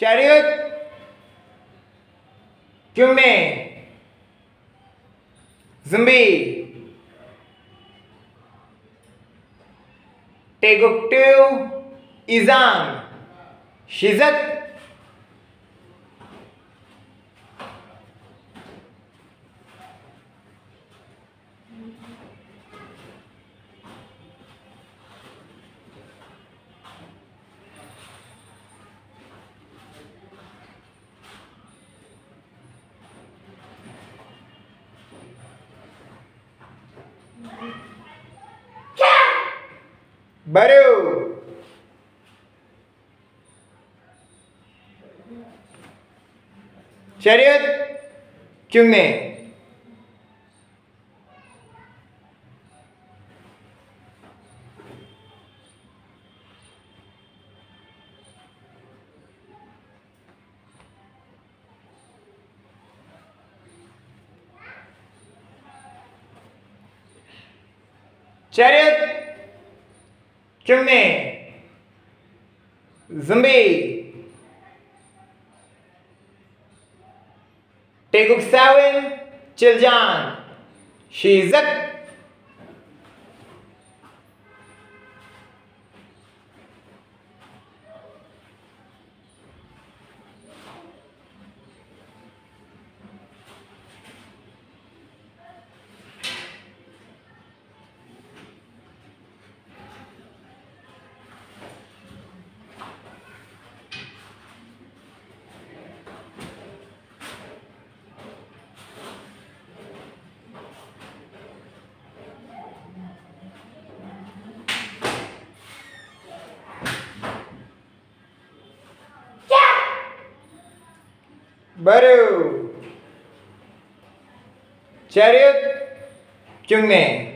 Chariot क्यूमे zombie टेगुप्टिव इजांग शिजत बरू चलिए चुम्मे चरित्र चुन्ने। जुम्बी। टेक सेवन चिल्जान। शीजक बरू। चरित चुंगने